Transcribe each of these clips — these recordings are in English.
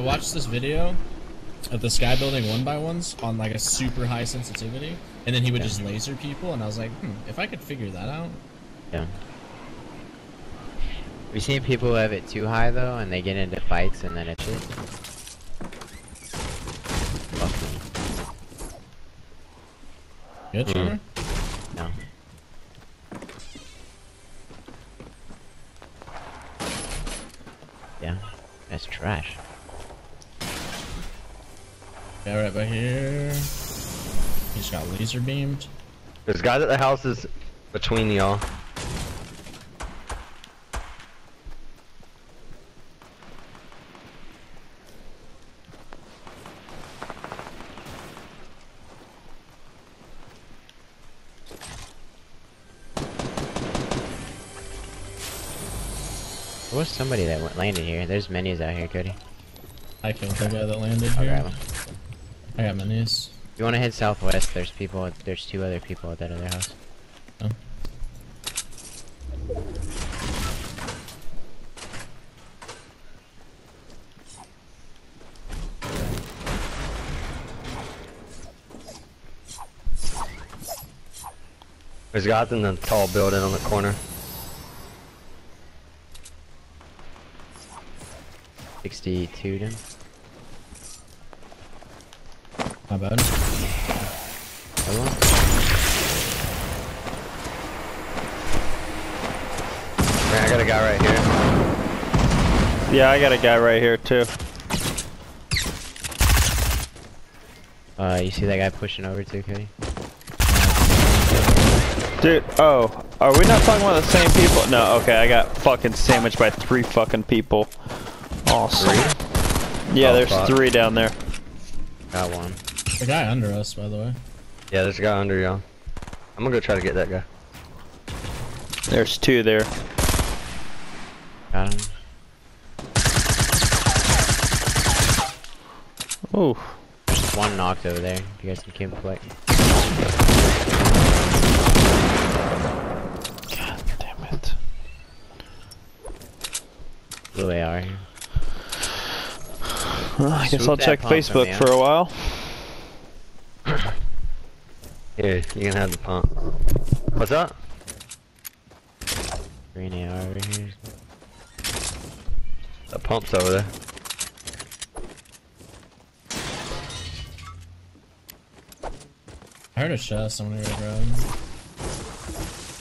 I watched this video of this guy building one by ones on like a super high sensitivity, and then he would just laser people, and I was like, hmm, if I could figure that out. Yeah. We've seen people who have it too high though, and they get into fights and then it's it? Fuck me. Good. Trevor? No. Yeah, that's trash. Yeah, right by here. He's got laser beamed. There's guys at the houses between y'all. There was somebody that landed here. There's minis out here, Cody. I killed the guy that landed I'll here. I got minis. You want to head southwest? There's people. There's two other people at that other house. Oh. There's guys in the tall building on the corner. Sixty-two. Them. My bad. Other? Man, I got a guy right here. Yeah, I got a guy right here too. Uh, you see that guy pushing over too, Cody? Dude, oh, are we not talking about the same people? No, okay, I got fucking sandwiched by three fucking people. Awesome. Yeah, Oh, there's fuck. three down there. Got one. The guy under us, by the way. Yeah, there's a guy under y'all. I'm gonna go try to get that guy. There's two there. Got him. Ooh. There's one knocked over there. You guys can keep quick. God damn it. Blue AR here. Well, I guess Swoop I'll check Facebook for a while. Here, you can have the pump. What's up? Green AR over here. The pump's over there. I heard a chest. I'm gonna.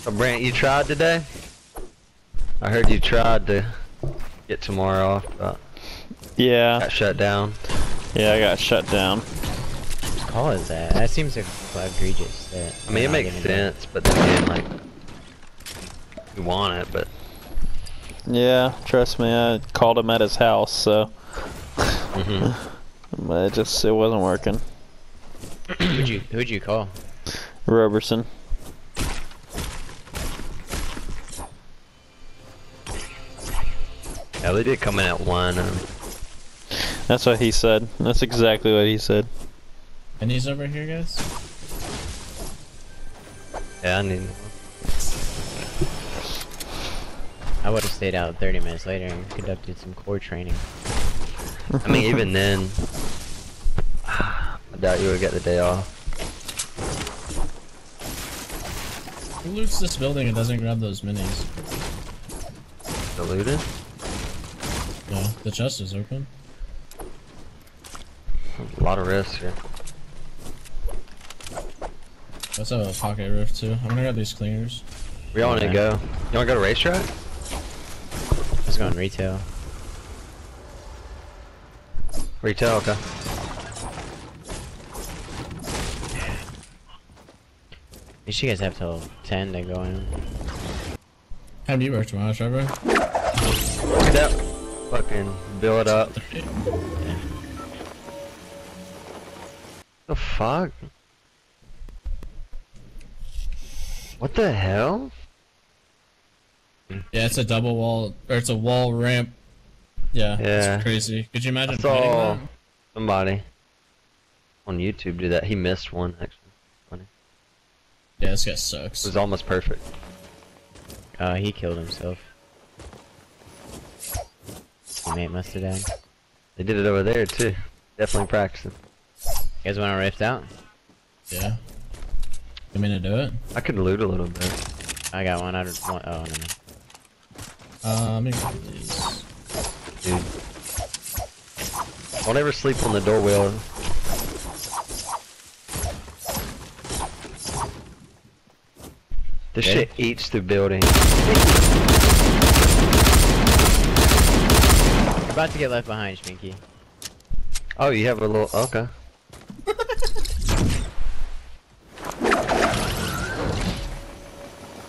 So Brant, you tried today? I heard you tried to get tomorrow off, but Yeah, got shut down. yeah, I got shut down. Whose call is that? That seems like egregious. That I mean, it makes gonna it. sense, but then again, like, you want it, but Yeah, trust me, I called him at his house, so mhm. but it just it wasn't working. Who'd you Who'd you call? Roberson. yeah, they did come in at one. And That's what he said. That's exactly what he said. And he's over here, guys. yeah, I need. I would have stayed out 30 minutes later and conducted some core training. I mean, even then, I doubt you would get the day off. Who loots this building and doesn't grab those minis? Diluted? Yeah, the chest is open. A lot of risk here. Let's have a pocket rift too. I'm gonna grab these cleaners. We all want to Okay. go. You want to go to racetrack? Let's go on retail. Retail, okay. You should guys have till 10 to go in. How do you work tomorrow, Trevor? Yep. Fucking build up. The fuck? What the hell? Yeah, it's a double wall, or it's a wall ramp. Yeah, Yeah. it's crazy. Could you imagine I saw fighting that? somebody on YouTube do that. He missed one actually. Funny. Yeah, this guy sucks. It was almost perfect. Uh, he killed himself. Teammate must have died. They did it over there too. Definitely practicing. You guys want to rift out? Yeah. You mean to do it? I could loot a little bit. I got one. I don't want. Oh no. no. Uh, let me grab these. Dude. Don't ever sleep on the door wheel. This Okay. shit eats through buildings. You're about to get left behind, Schminky. Oh, you have a little. Okay.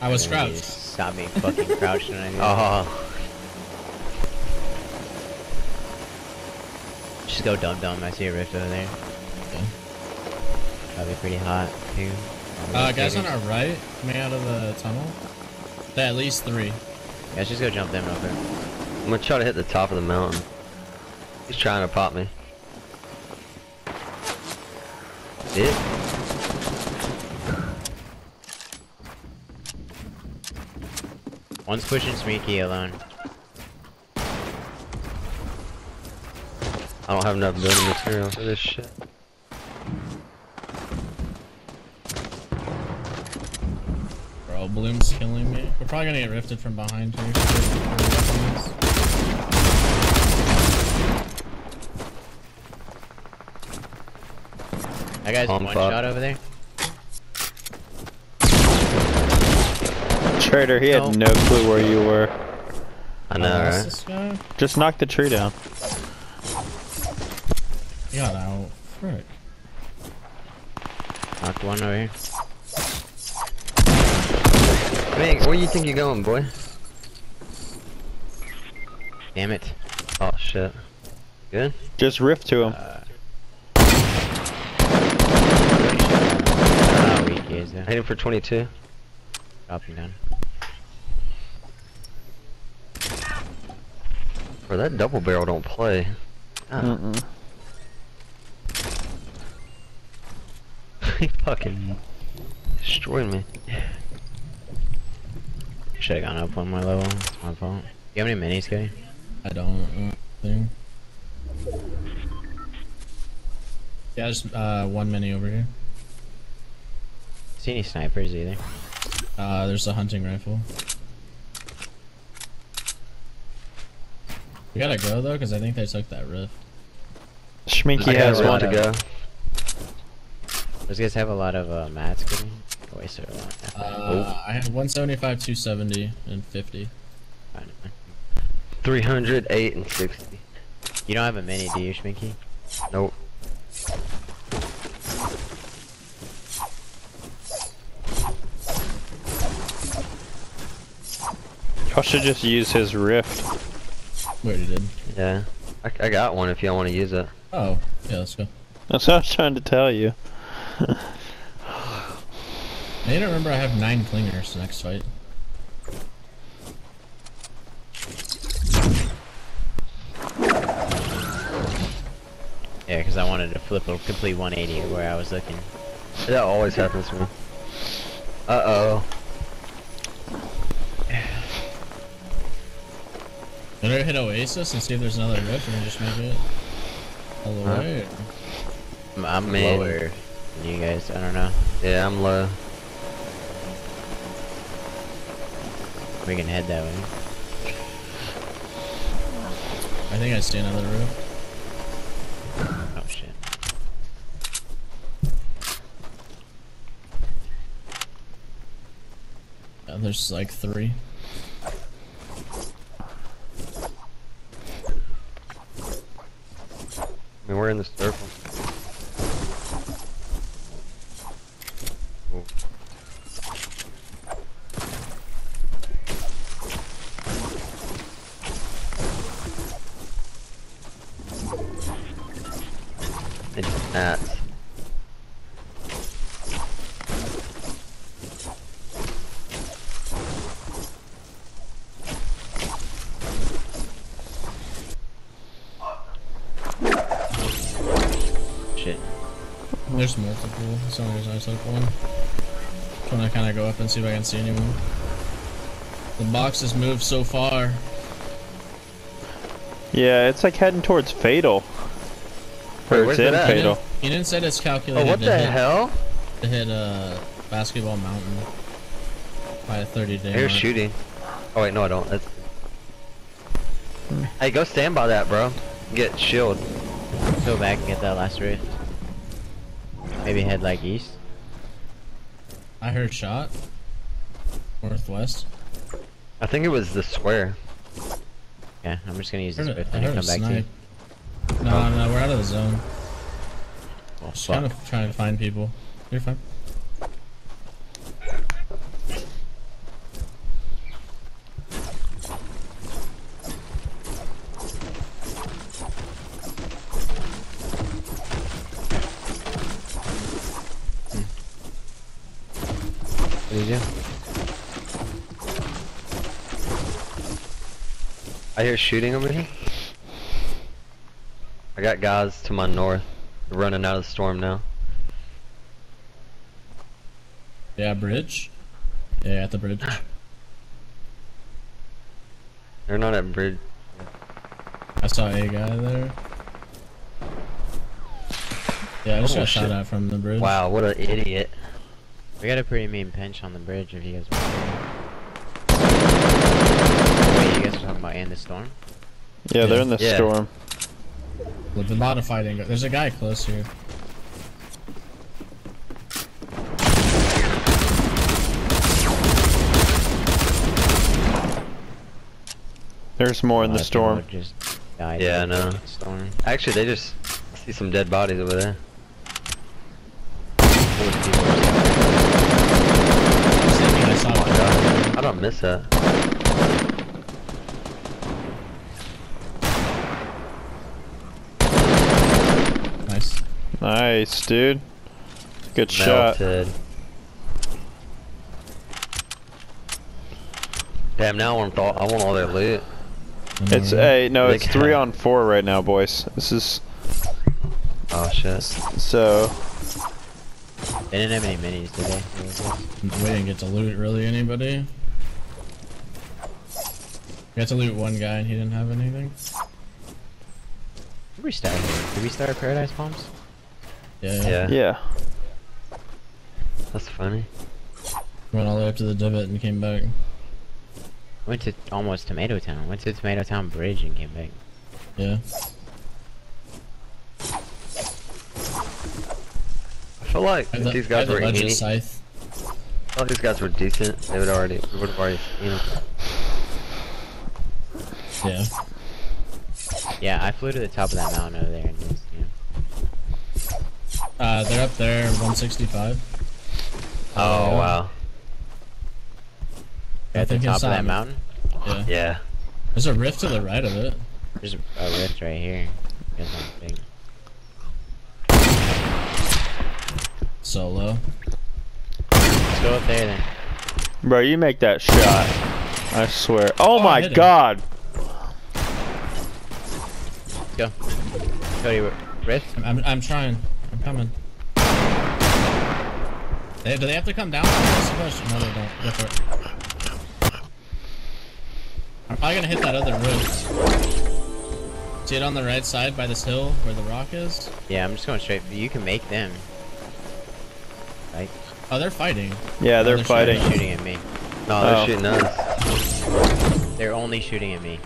I was You crouched. Stop being fucking crouched when I do that. Oh, Just go dumb dumb. I see a rift over there. Okay. Probably pretty hot too. Uh, guys on our right, coming out of the tunnel. There at least three. Guys, just go jump them real quick. I'm gonna try to hit the top of the mountain. He's trying to pop me. It? One's pushing Smeeky alone. I don't have enough building material for this shit. Bro, Bloom's killing me. We're probably gonna get rifted from behind too. That guy's Palm one fuck. shot over there. Trader, he had No. no clue where you were. I know, Oh, what's right? Just knock the tree down. He got out. Frick. Knocked one over here. Man, where you think you're going, boy? Damn it. Oh shit. Good? Just rift to him. Uh, I don't weak he is though. Hit him for 22. Dropping down. Bro, that double barrel don't play. Ah, Mm-mm. he fucking destroyed me. Should've gone up one more level. It's my fault. You have any minis, Scotty? I don't think. Yeah, there's uh, one mini over here. See any snipers either? Uh, there's a hunting rifle. We gotta go though, because I think they took that rift. Schminky I got has one. to go. Those guys have a lot of uh, mats, Scotty. Oh, wait, so a lot. Uh, I have 175, 270, and 50. Fine. 308 and 60. You don't have a mini, do you, Schminky? Nope. Y'all should just use his rift. We already did. Yeah. I, I got one if y'all want to use it. Oh, yeah, let's go. That's what I was trying to tell you. I need to remember I have nine clingers next fight. Yeah, because I wanted to flip a complete 180 where I was looking. That always happens to me. Uh Better hit Oasis and see if there's another rift and then just make it all the way. I'm, I'm lower than you guys. I don't know. Yeah, I'm low. We can head that way. I think I see another rift. Oh shit. Yeah, there's like three. I mean, we're in the circle. It's gnats. There's multiple. That's the only reason I took one. Trying to kind of go up and see if I can see anyone. The box has moved so far. Yeah, it's like heading towards Fatal. Wait, Or where's it's it in? Fatal. He didn't say it's Oh, what to, the hit, hell? to hit uh, Basketball Mountain by a 30 day I hear shooting. Oh wait, no I don't. That's... Hey, go stand by that, bro. Get shield. Go back and get that last rift. Maybe head like east. I heard shot. Northwest. I think it was the square. Yeah, I'm just gonna use I this heard, rift a- I and come back to you. No, no, we're out of the zone. Well, Just fuck. kind of trying to find people. You're fine. I hear shooting over here. I got guys to my north. Running out of the storm now. Yeah, bridge. Yeah, at the bridge. They're not at bridge. I saw a guy there. Yeah, I just Oh, got shit. shot at from the bridge. Wow, what an idiot. We got a pretty mean pinch on the bridge if you guys want. Wait, you guys are talking about in the storm? Yeah, they're in the Yeah. storm. With the modified angle. There's a guy close here. There's more in the lot of people storm. Just died Yeah, I know. Storm. Actually, they just see some dead bodies over there. Full of people. I was thinking I saw Oh my one. god. I don't miss that. Nice. Nice, dude. Good shot. Damn, now I want, all, I want all their loot. It's mm-hmm. a. a no, Big it's three on four right now, boys. This is Oh shit. so. They didn't have any minis, did they? We didn't get to loot really anybody. We got to loot one guy and he didn't have anything. Did we start? Did we start Paradise Palms? Yeah. Yeah. Yeah. That's funny. Went all the way up to the divot and came back. Went to almost Tomato Town. Went to Tomato Town Bridge and came back. Yeah. I feel like I the- these guys were legit any, I scythe. feel like these guys were decent, they would already we would have already seen them. Yeah. Yeah, I flew to the top of that mountain over there and just, you know. Uh, they're up there, 165. Oh yeah. wow. At the top of that mountain, Yeah. Yeah. There's a rift to the right of it. there's a rift right here. You guys don't. Solo. Let's go up there then. Bro, you make that shot. I swear. Oh, I my hit him. god. Let's go. Cody, rift? I'm, I'm, I'm trying. I'm coming. They, do they have to come down? That's the question. No, they don't. Go for it. I'm probably gonna hit that other roof. See it on the right side by this hill where the rock is? Yeah, I'm just going straight. You can make them. Right? Oh, they're fighting. Yeah, they're they're fighting. They're shooting at me. No, they're Oh. shooting us. They're only shooting at me.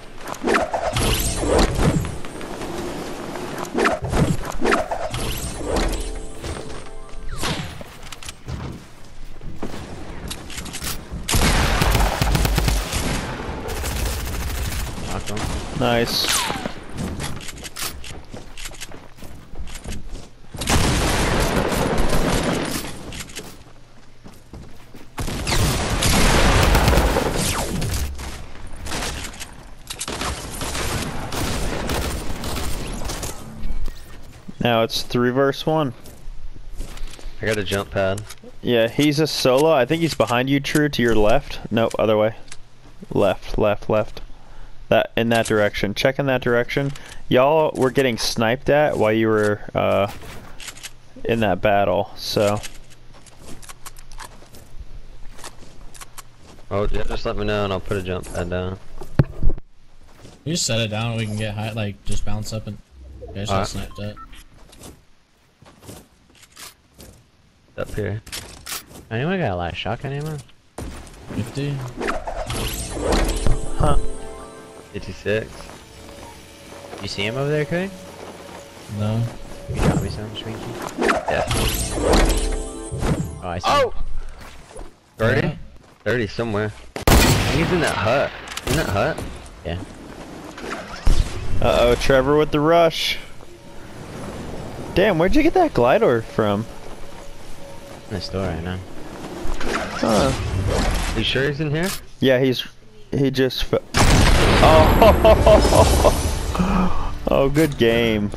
Nice. Now it's three verse one. I got a jump pad. Yeah, he's a solo. I think he's behind you, True, to your left. Nope, other way. Left, left, left that in that direction. Check in that direction. Y'all were getting sniped at while you were uh, in that battle, so. Oh, yeah, just let me know and I'll put a jump pad down. You just set it down we can get high, like, just bounce up and... Okay, just right. sniped at. Up here. Anyone got a lot of shotgun ammo? 50? 56. You see him over there, Cody? No. You drop me some, Swinky? Yeah. Oh, I see. him. 30? Yeah. 30 somewhere. I think he's in that hut. In that hut? Yeah. Uh oh, Trevor with the rush. Damn, where'd you get that glider from? In the store right now. Huh. You sure he's in here? Yeah, he's he just. Oh, oh, good game.